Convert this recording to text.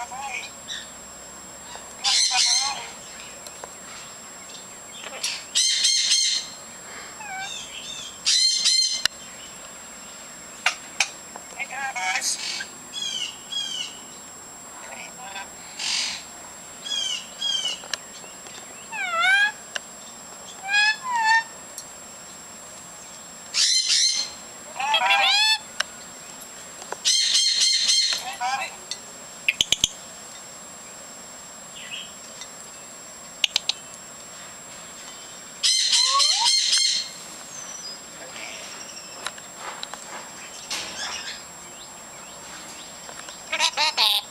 trabalho. Bye.